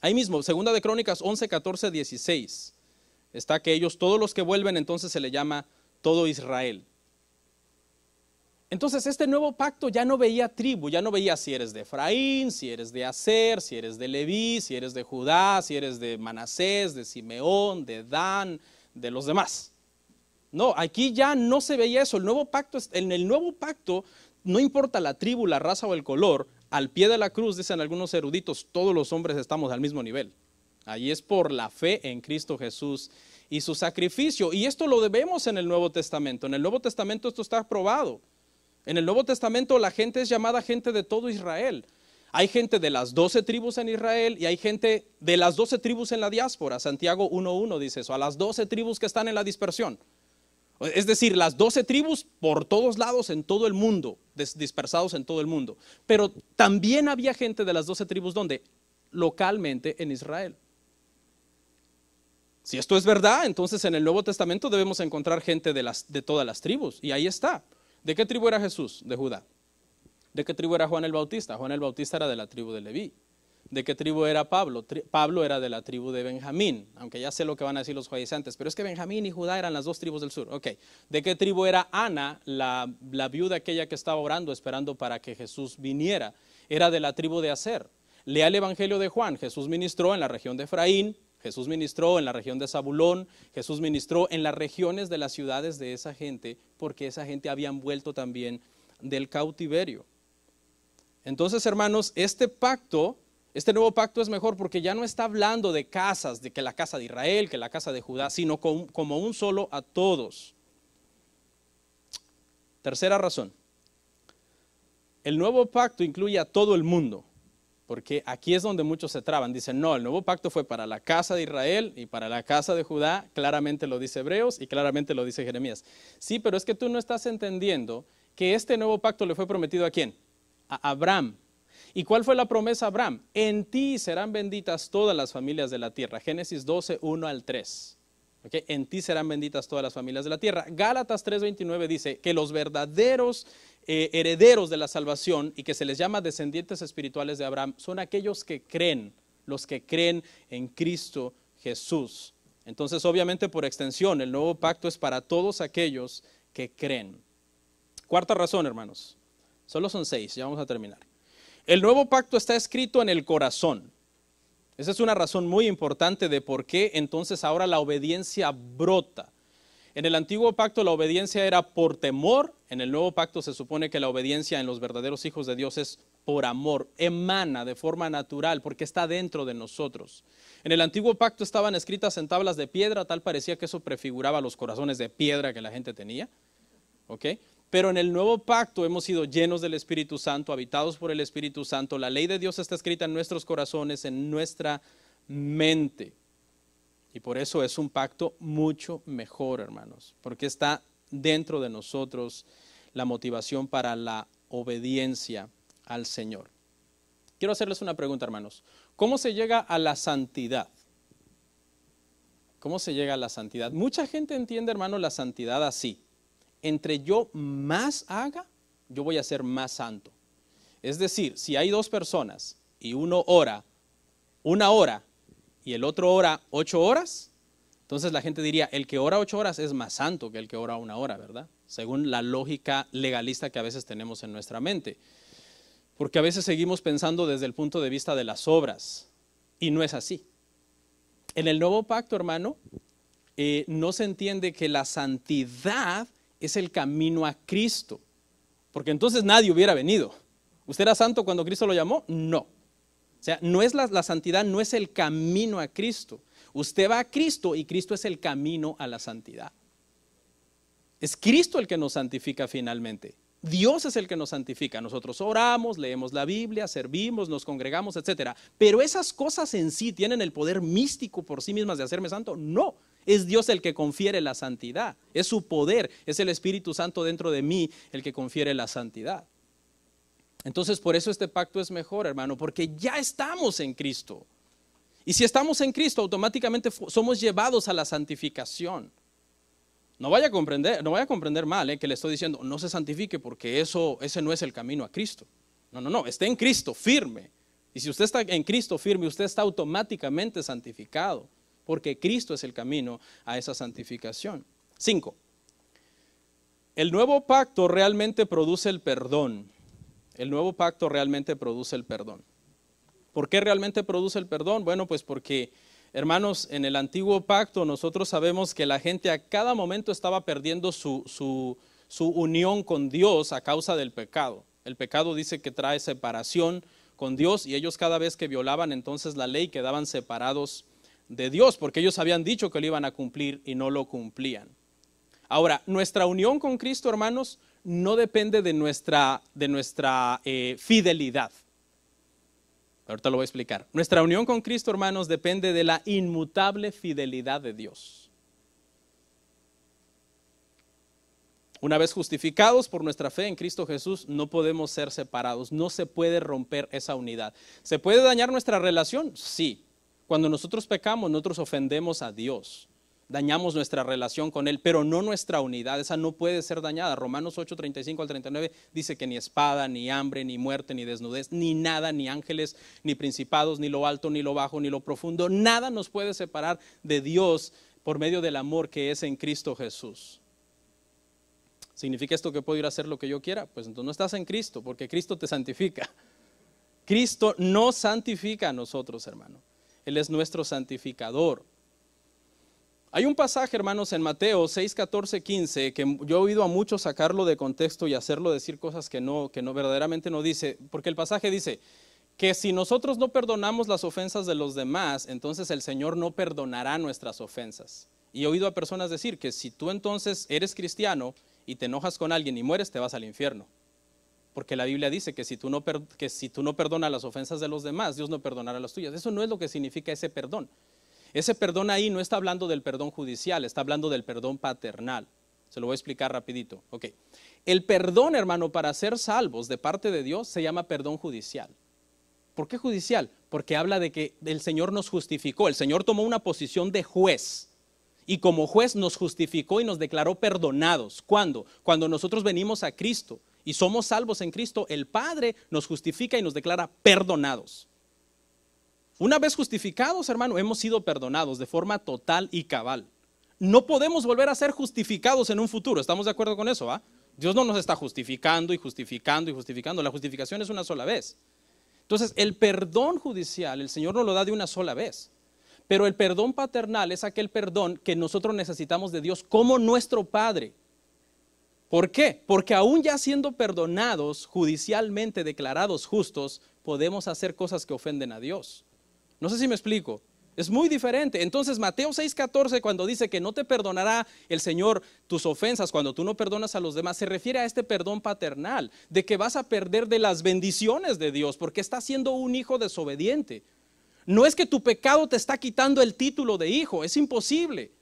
Ahí mismo, Segunda de Crónicas 11, 14, 16. Está que ellos, todos los que vuelven, entonces se le llama todo Israel. Entonces este nuevo pacto ya no veía tribu, ya no veía si eres de Efraín, si eres de Aser, si eres de Leví, si eres de Judá, si eres de Manasés, de Simeón, de Dan, de los demás. No, aquí ya no se veía eso. El nuevo pacto, en el nuevo pacto, no importa la tribu, la raza o el color, al pie de la cruz, dicen algunos eruditos, todos los hombres estamos al mismo nivel. Allí es por la fe en Cristo Jesús y su sacrificio. Y esto lo debemos en el Nuevo Testamento. En el Nuevo Testamento esto está aprobado. En el Nuevo Testamento la gente es llamada gente de todo Israel. Hay gente de las doce tribus en Israel y hay gente de las doce tribus en la diáspora. Santiago 1.1 dice eso, a las doce tribus que están en la dispersión. Es decir, las doce tribus por todos lados en todo el mundo, dispersados en todo el mundo. Pero también había gente de las doce tribus donde localmente en Israel. Si esto es verdad, entonces en el Nuevo Testamento debemos encontrar gente de, de todas las tribus. Y ahí está. ¿De qué tribu era Jesús? De Judá. ¿De qué tribu era Juan el Bautista? Juan el Bautista era de la tribu de Leví. ¿De qué tribu era Pablo? Pablo era de la tribu de Benjamín, aunque ya sé lo que van a decir los judaizantes, pero es que Benjamín y Judá eran las dos tribus del sur. Ok. ¿De qué tribu era Ana, la, la viuda aquella que estaba orando, esperando para que Jesús viniera? Era de la tribu de Aser. Lea el Evangelio de Juan. Jesús ministró en la región de Efraín, Jesús ministró en la región de Zabulón, Jesús ministró en las regiones de las ciudades de esa gente, porque esa gente habían vuelto también del cautiverio. Entonces, hermanos, este pacto, este nuevo pacto es mejor porque ya no está hablando de casas, de que la casa de Israel, que la casa de Judá, sino como un solo a todos. Tercera razón. El nuevo pacto incluye a todo el mundo. Porque aquí es donde muchos se traban. Dicen, no, el nuevo pacto fue para la casa de Israel y para la casa de Judá. Claramente lo dice Hebreos y claramente lo dice Jeremías. Sí, pero es que tú no estás entendiendo que este nuevo pacto le fue prometido a quién? A Abraham. ¿Y cuál fue la promesa a Abraham? En ti serán benditas todas las familias de la tierra. Génesis 12, 1 al 3. En ti serán benditas todas las familias de la tierra. Gálatas 3:29 dice que los verdaderos eh, herederos de la salvación y que se les llama descendientes espirituales de Abraham son aquellos que creen, los que creen en Cristo Jesús. Entonces, obviamente, por extensión, el nuevo pacto es para todos aquellos que creen. Cuarta razón, hermanos. Solo son seis, ya vamos a terminar. El nuevo pacto está escrito en el corazón. Esa es una razón muy importante de por qué entonces ahora la obediencia brota. En el antiguo pacto la obediencia era por temor, en el nuevo pacto se supone que la obediencia en los verdaderos hijos de Dios es por amor, emana de forma natural porque está dentro de nosotros. En el antiguo pacto estaban escritas en tablas de piedra, tal parecía que eso prefiguraba los corazones de piedra que la gente tenía. ¿Ok? Pero en el nuevo pacto hemos sido llenos del Espíritu Santo, habitados por el Espíritu Santo. La ley de Dios está escrita en nuestros corazones, en nuestra mente. Y por eso es un pacto mucho mejor, hermanos, porque está dentro de nosotros la motivación para la obediencia al Señor. Quiero hacerles una pregunta, hermanos. ¿Cómo se llega a la santidad? ¿Cómo se llega a la santidad? Mucha gente entiende, hermano, la santidad así entre yo más haga, yo voy a ser más santo. Es decir, si hay dos personas y uno ora una hora y el otro ora ocho horas, entonces la gente diría, el que ora ocho horas es más santo que el que ora una hora, ¿verdad? Según la lógica legalista que a veces tenemos en nuestra mente. Porque a veces seguimos pensando desde el punto de vista de las obras y no es así. En el nuevo pacto, hermano, eh, no se entiende que la santidad es el camino a Cristo. Porque entonces nadie hubiera venido. ¿Usted era santo cuando Cristo lo llamó? No. O sea, no es la, la, santidad, no es el camino a Cristo. Usted va a Cristo y Cristo es el camino a la santidad. Es Cristo el que nos santifica finalmente. Dios es el que nos santifica. Nosotros oramos, leemos la Biblia, servimos, nos congregamos, etc. Pero esas cosas en sí tienen el poder místico por sí mismas de hacerme santo. No. Es Dios el que confiere la santidad. Es su poder. Es el Espíritu Santo dentro de mí el que confiere la santidad. Entonces, por eso este pacto es mejor, hermano, porque ya estamos en Cristo. Y si estamos en Cristo, automáticamente somos llevados a la santificación. No vaya a comprender, no vaya a comprender mal eh, que le estoy diciendo, no se santifique porque eso, ese no es el camino a Cristo. No, no, no, esté en Cristo firme. Y si usted está en Cristo firme, usted está automáticamente santificado porque Cristo es el camino a esa santificación. Cinco. El nuevo pacto realmente produce el perdón. El nuevo pacto realmente produce el perdón. ¿Por qué realmente produce el perdón? Bueno, pues porque, hermanos, en el antiguo pacto nosotros sabemos que la gente a cada momento estaba perdiendo su, su, su unión con Dios a causa del pecado. El pecado dice que trae separación con Dios y ellos cada vez que violaban entonces la ley quedaban separados de Dios porque ellos habían dicho que lo iban a cumplir y no lo cumplían. Ahora, nuestra unión con Cristo, hermanos, no depende de nuestra, de nuestra eh, fidelidad. Ahorita lo voy a explicar. Nuestra unión con Cristo, hermanos, depende de la inmutable fidelidad de Dios. Una vez justificados por nuestra fe en Cristo Jesús, no podemos ser separados, no se puede romper esa unidad. ¿Se puede dañar nuestra relación? Sí. Cuando nosotros pecamos, nosotros ofendemos a Dios dañamos nuestra relación con Él, pero no nuestra unidad, esa no puede ser dañada. Romanos 8, 35 al 39 dice que ni espada, ni hambre, ni muerte, ni desnudez, ni nada, ni ángeles, ni principados, ni lo alto, ni lo bajo, ni lo profundo, nada nos puede separar de Dios por medio del amor que es en Cristo Jesús. ¿Significa esto que puedo ir a hacer lo que yo quiera? Pues entonces no estás en Cristo, porque Cristo te santifica. Cristo no santifica a nosotros, hermano. Él es nuestro santificador. Hay un pasaje, hermanos, en Mateo 6, 14, 15, que yo he oído a muchos sacarlo de contexto y hacerlo decir cosas que no, que no verdaderamente no dice, porque el pasaje dice que si nosotros no perdonamos las ofensas de los demás, entonces el Señor no perdonará nuestras ofensas. Y he oído a personas decir que si tú entonces eres cristiano y te enojas con alguien y mueres, te vas al infierno. Porque la Biblia dice que si, tú no, que si tú no perdonas las ofensas de los demás, Dios no perdonará las tuyas. Eso no es lo que significa ese perdón. Ese perdón ahí no está hablando del perdón judicial, está hablando del perdón paternal. Se lo voy a explicar rapidito. El perdón, hermano, para ser salvos de parte de Dios se llama perdón judicial. ¿Por qué judicial? Porque habla de que el Señor nos justificó. El Señor tomó una posición de juez. Y como juez nos justificó y nos declaró perdonados. ¿Cuándo? Cuando nosotros venimos a Cristo y somos salvos en Cristo, el Padre nos justifica y nos declara perdonados. Una vez justificados, hermano, hemos sido perdonados de forma total y cabal. No podemos volver a ser justificados en un futuro. ¿Estamos de acuerdo con eso? ¿va? Dios no nos está justificando y justificando y justificando. La justificación es una sola vez. Entonces, el perdón judicial, el Señor nos lo da de una sola vez. Pero el perdón paternal es aquel perdón que nosotros necesitamos de Dios como nuestro Padre. ¿Por qué? Porque aún ya siendo perdonados, judicialmente declarados justos, podemos hacer cosas que ofenden a Dios. No sé si me explico. Es muy diferente. Entonces Mateo 6:14 cuando dice que no te perdonará el Señor tus ofensas cuando tú no perdonas a los demás, se refiere a este perdón paternal, de que vas a perder de las bendiciones de Dios porque estás siendo un hijo desobediente. No es que tu pecado te está quitando el título de hijo, es imposible,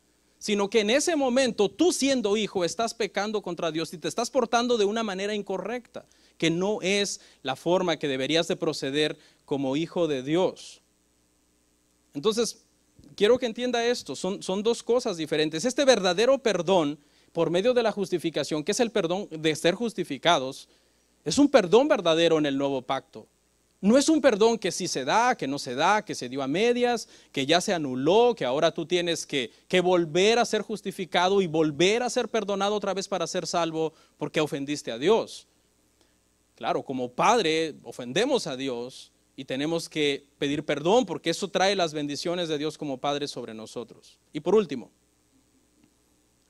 sino que en ese momento tú siendo hijo estás pecando contra Dios y te estás portando de una manera incorrecta, que no es la forma que deberías de proceder como hijo de Dios. Entonces, quiero que entienda esto, son, son dos cosas diferentes. Este verdadero perdón por medio de la justificación, que es el perdón de ser justificados, es un perdón verdadero en el nuevo pacto. No es un perdón que sí se da, que no se da, que se dio a medias, que ya se anuló, que ahora tú tienes que, volver a ser justificado y volver a ser perdonado otra vez para ser salvo porque ofendiste a Dios. Claro, como padre ofendemos a Dios, y tenemos que pedir perdón porque eso trae las bendiciones de Dios como Padre sobre nosotros. Y por último,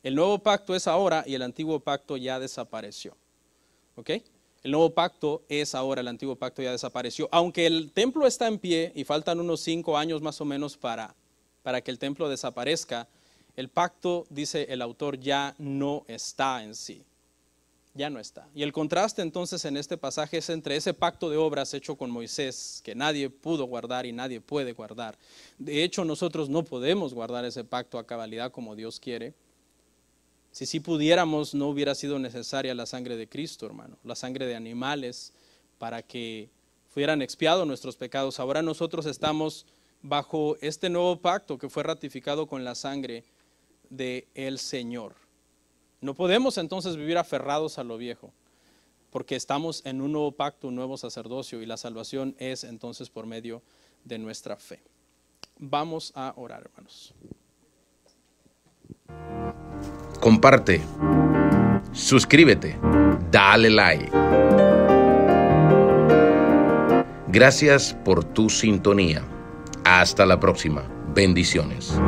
el nuevo pacto es ahora y el antiguo pacto ya desapareció. ¿Ok? El nuevo pacto es ahora, el antiguo pacto ya desapareció. Aunque el templo está en pie y faltan unos cinco años más o menos para, para que el templo desaparezca, el pacto, dice el autor, ya no está en sí ya no está. Y el contraste entonces en este pasaje es entre ese pacto de obras hecho con Moisés, que nadie pudo guardar y nadie puede guardar. De hecho, nosotros no podemos guardar ese pacto a cabalidad como Dios quiere. Si sí pudiéramos, no hubiera sido necesaria la sangre de Cristo, hermano, la sangre de animales, para que fueran expiados nuestros pecados. Ahora nosotros estamos bajo este nuevo pacto que fue ratificado con la sangre de el Señor. No podemos entonces vivir aferrados a lo viejo, porque estamos en un nuevo pacto, un nuevo sacerdocio, y la salvación es entonces por medio de nuestra fe. Vamos a orar, hermanos. Comparte, suscríbete, dale like. Gracias por tu sintonía. Hasta la próxima. Bendiciones.